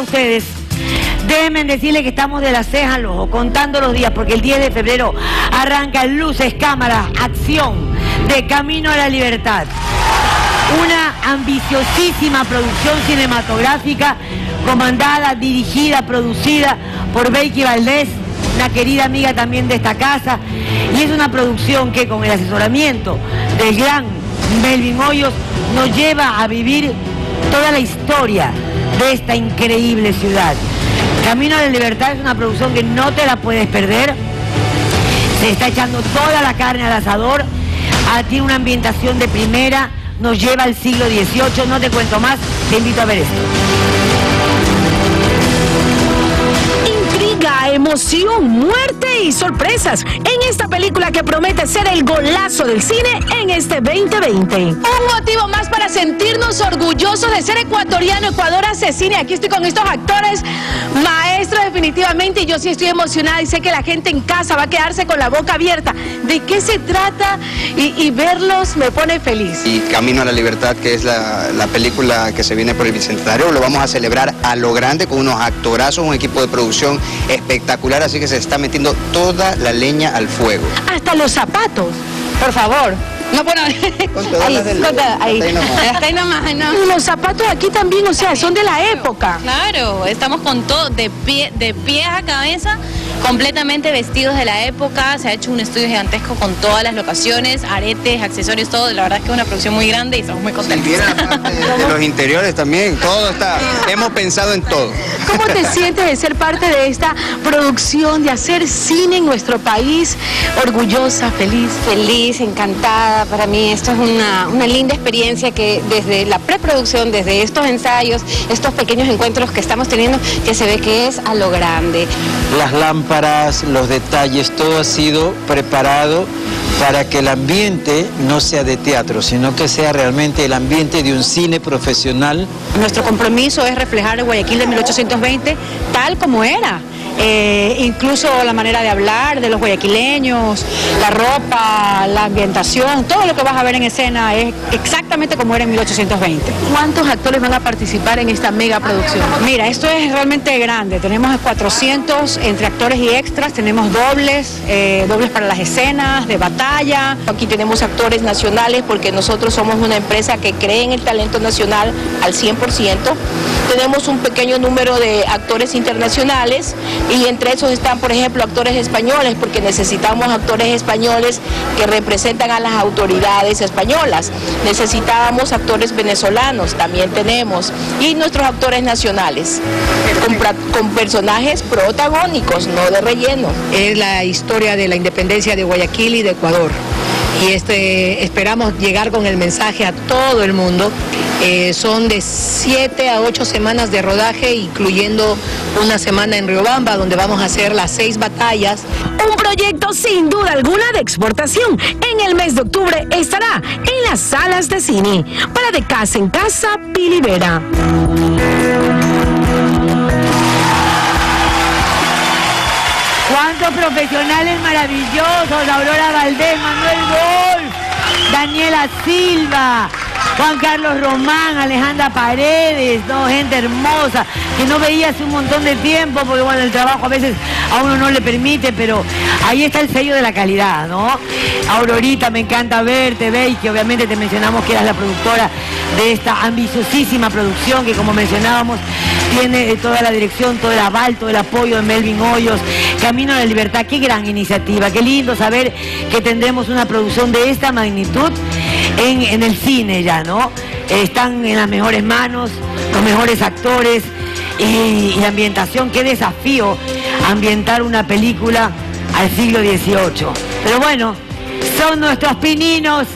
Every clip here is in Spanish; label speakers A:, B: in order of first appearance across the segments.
A: ustedes, déjenme decirles que estamos de la ceja al ojo, contando los días, porque el 10 de febrero arranca luces, cámaras, acción de Camino a la Libertad. Una ambiciosísima producción cinematográfica comandada, dirigida, producida por Becky Valdés, una querida amiga también de esta casa, y es una producción que con el asesoramiento del gran Melvin Hoyos nos lleva a vivir toda la historia de esta increíble ciudad. Camino a la Libertad es una producción que no te la puedes perder. Se está echando toda la carne al asador. Ah, tiene una ambientación de primera. Nos lleva al siglo XVIII. No te cuento más. Te invito a ver esto.
B: Intriga, emoción, muerte y sorpresas película que promete ser el golazo del cine en este 2020.
C: Un motivo más para sentirnos orgullosos de ser ecuatoriano. Ecuador hace cine. Aquí estoy con estos actores maestros definitivamente y yo sí estoy emocionada y sé que la gente en casa va a quedarse con la boca abierta. ¿De qué se trata? Y, y verlos me pone feliz.
D: y Camino a la Libertad, que es la, la película que se viene por el Bicentenario, lo vamos a celebrar a lo grande con unos actorazos, un equipo de producción espectacular, así que se está metiendo toda la leña al fuego.
B: Hasta los zapatos.
C: Por favor. No, bueno,
D: Con todas
C: ahí,
D: las del-
C: con todas, ahí.
D: hasta ahí nomás.
C: Hasta ahí nomás, no.
B: Y los zapatos aquí también, o sea, son de la época.
E: Claro, estamos con todo, de pie, de pies a cabeza, completamente vestidos de la época. Se ha hecho un estudio gigantesco con todas las locaciones, aretes, accesorios, todo. La verdad es que es una producción muy grande y estamos muy contentos.
D: viera la parte de, de los interiores también, todo está, hemos pensado en todo.
B: ¿Cómo te sientes de ser parte de esta producción, de hacer cine en nuestro país? Orgullosa, feliz.
F: feliz, encantada. Para mí esto es una, una linda experiencia que desde la preproducción, desde estos ensayos, estos pequeños encuentros que estamos teniendo, que se ve que es a lo grande.
G: las lámparas, los detalles, todo ha sido preparado para que el ambiente no sea de teatro, sino que sea realmente el ambiente de un cine profesional
C: Nuestro compromiso es reflejar el Guayaquil de 1820 tal como era. Eh, incluso la manera de hablar de los guayaquileños, la ropa, la ambientación, todo lo que vas a ver en escena es exactamente como era en 1820.
B: ¿Cuántos actores van a participar en esta mega producción?
C: Mira, esto es realmente grande. Tenemos 400 entre actores y extras, tenemos dobles, eh, dobles para las escenas de batalla.
H: Aquí tenemos actores nacionales porque nosotros somos una empresa que cree en el talento nacional al 100%. Tenemos un pequeño número de actores internacionales y entre esos están, por ejemplo, actores españoles porque necesitamos actores españoles que representan a las autoridades españolas. Necesitábamos actores venezolanos, también tenemos, y nuestros actores nacionales con, con personajes protagónicos, no de relleno.
I: es la historia de la independencia de Guayaquil y de Ecuador. Y este, esperamos llegar con el mensaje a todo el mundo. Eh, son de 7 a 8 semanas de rodaje, incluyendo una semana en Riobamba, donde vamos a hacer las seis batallas.
B: Un proyecto sin duda alguna de exportación. En el mes de octubre estará en las salas de cine. Para de casa en casa, Pili Vera.
A: ¿Cuántos profesionales maravillosos? Aurora Valdés, Manuel Golf, Daniela Silva, Juan Carlos Román, Alejandra Paredes, no, gente hermosa, que no veía hace un montón de tiempo, porque bueno, el trabajo a veces a uno no le permite, pero ahí está el sello de la calidad, ¿no? Aurorita, me encanta verte, Bey, que obviamente te mencionamos que eras la productora de esta ambiciosísima producción que como mencionábamos tiene eh, toda la dirección, todo el aval, todo el apoyo de Melvin Hoyos, Camino a la Libertad, qué gran iniciativa, qué lindo saber que tendremos una producción de esta magnitud en, el cine ya, ¿no? Están en las mejores manos, los mejores actores y, y ambientación, qué desafío ambientar una película al siglo XVIII. Pero bueno, son nuestros pininos,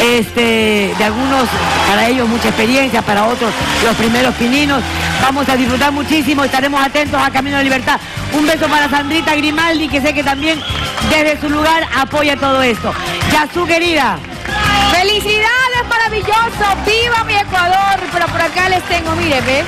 A: este, de algunos, para ellos mucha experiencia, para otros los primeros pininos. Vamos a disfrutar muchísimo, estaremos atentos a Camino de Libertad. Un beso para Sandrita Grimaldi, que sé que también desde su lugar apoya todo esto. Ya su querida.
C: ¡Felicidades, maravilloso! ¡Viva mi Ecuador! Pero por acá les tengo, mire, ve.